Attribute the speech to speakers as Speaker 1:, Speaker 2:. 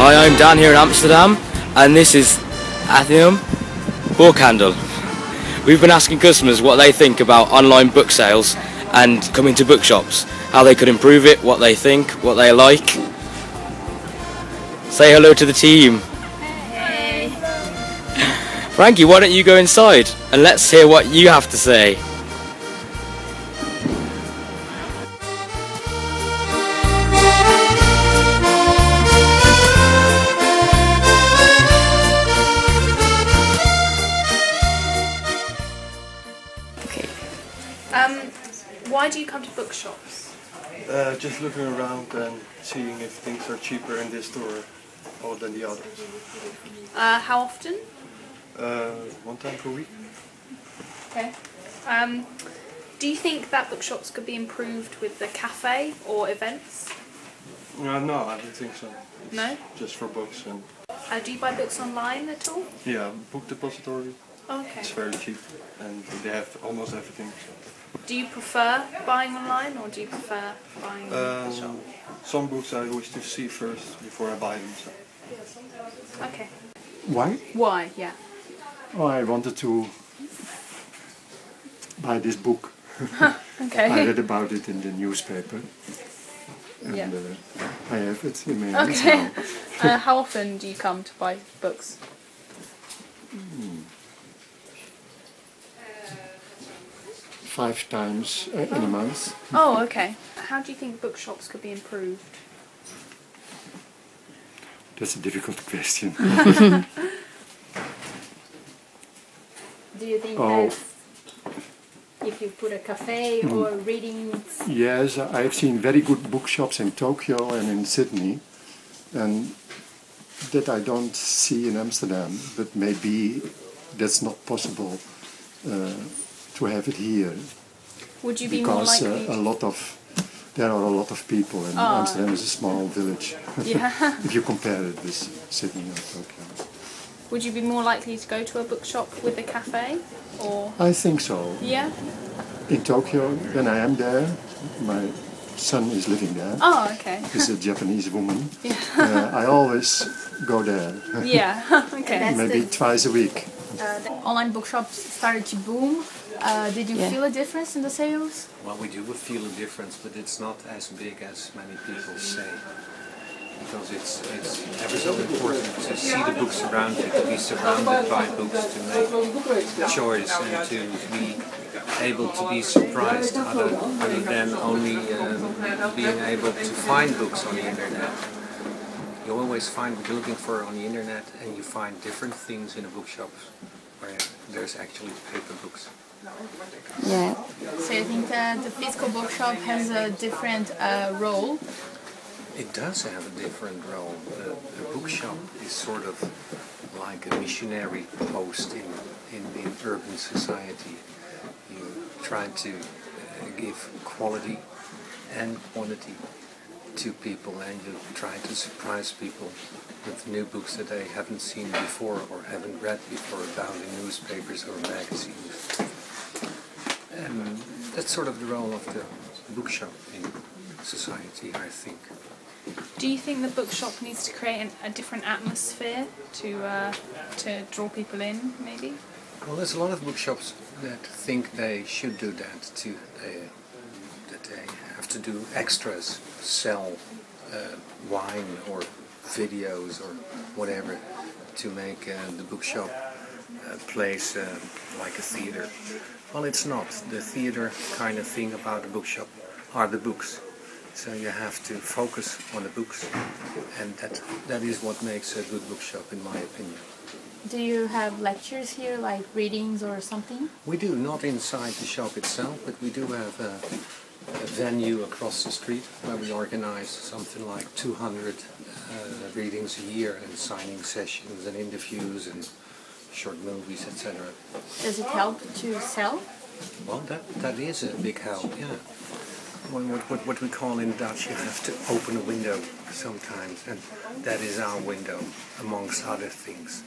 Speaker 1: Hi, I'm Dan here in Amsterdam, and this is Athenaeum Bookhandel. We've been asking customers what they think about online book sales and coming to bookshops, how they could improve it, what they think, what they like. Say hello to the team.
Speaker 2: Hey.
Speaker 1: Frankie, why don't you go inside and let's hear what you have to say.
Speaker 2: Why do you come to bookshops?
Speaker 3: Uh, just looking around and seeing if things are cheaper in this store or than the others.
Speaker 2: Uh, how often?
Speaker 3: Uh, one time per week.
Speaker 2: Okay. Um, do you think that bookshops could be improved with the cafe or events?
Speaker 3: Uh, no, I don't think so. It's
Speaker 2: No?
Speaker 3: Just for books and
Speaker 2: Uh, do you buy books online at all?
Speaker 3: yeah, book depository.
Speaker 2: Okay.
Speaker 3: It's very cheap and they have almost everything.
Speaker 2: Do you prefer buying online or do you prefer buying in the shop?
Speaker 3: Um, some books I wish to see first before I buy them. So.
Speaker 2: Okay.
Speaker 4: Why?
Speaker 2: Why? Yeah.
Speaker 4: Oh, I wanted to buy this book.
Speaker 2: Okay.
Speaker 4: I read about it in the newspaper. And
Speaker 2: Yeah.
Speaker 4: uh, I have it in my hands
Speaker 2: Okay.
Speaker 4: now.
Speaker 2: uh, how often do you come to buy books?
Speaker 4: Five times uh, in a month.
Speaker 2: Oh, okay. How do you think bookshops could be improved?
Speaker 4: That's a difficult question.
Speaker 5: Do you think
Speaker 4: Oh.
Speaker 5: that if you put a cafe or reading
Speaker 4: yes, I've seen very good bookshops in Tokyo and in Sydney. And that I don't see in Amsterdam, but maybe that's not possible uh, to have it here.
Speaker 2: Would you be more
Speaker 4: because
Speaker 2: likely?
Speaker 4: uh, a lot of there are a lot of people and
Speaker 2: Ah.
Speaker 4: Amsterdam is a small village
Speaker 2: yeah.
Speaker 4: if you compare it with Sydney or Tokyo.
Speaker 2: Would you be more likely to go to a bookshop with a cafe, or
Speaker 4: I think so.
Speaker 2: yeah?
Speaker 4: In Tokyo, when I am there, my son is living there.
Speaker 2: Oh, okay.
Speaker 4: He's a Japanese woman.
Speaker 2: Yeah.
Speaker 4: Uh, I always go there,
Speaker 2: Yeah. okay.
Speaker 4: Maybe
Speaker 5: the-
Speaker 4: twice a week.
Speaker 5: Uh, the online bookshops started to boom, uh, did you
Speaker 2: Yeah.
Speaker 5: feel a difference in the sales?
Speaker 6: Well, we do feel a difference, but it's not as big as many people say. Because it's, it's ever so important to see the books around you, to be surrounded by books, to make a choice and to be able to be surprised other, other than only um, being able to find books on the internet. You always find what you're looking for on the internet and you find different things in a bookshop where there's actually paper books.
Speaker 2: Yeah.
Speaker 5: So you think that the physical bookshop has a different uh, role?
Speaker 6: It does have a different role. The, the bookshop is sort of like a missionary post in, in the urban society. You try to uh, give quality and quantity to people and you try to surprise people with new books that they haven't seen before or haven't read before about in newspapers or magazines. And that's sort of the role of the bookshop in society, I think.
Speaker 2: Do you think the bookshop needs to create an, a different atmosphere to uh, to draw people in, maybe?
Speaker 6: Well, there's a lot of bookshops that think they should do that. too. they, that they have to do extras, sell uh, wine or videos or whatever to make uh, the bookshop uh, place uh, like a theater. Well, it's not. The theater kind of thing about the bookshop are the books. So you have to focus on the books, and that that is what makes a good bookshop, in my opinion.
Speaker 5: Do you have lectures here, like readings or something?
Speaker 6: We do, not inside the shop itself, but we do have a venue across the street where we organize something like 200 uh, readings a year and signing sessions and interviews and short movies, etc.
Speaker 5: Does it help to sell?
Speaker 6: Well, that, that is a big help, yeah. What, what, what, what we call in Dutch, you have to open a window sometimes, and that is our window, amongst other things.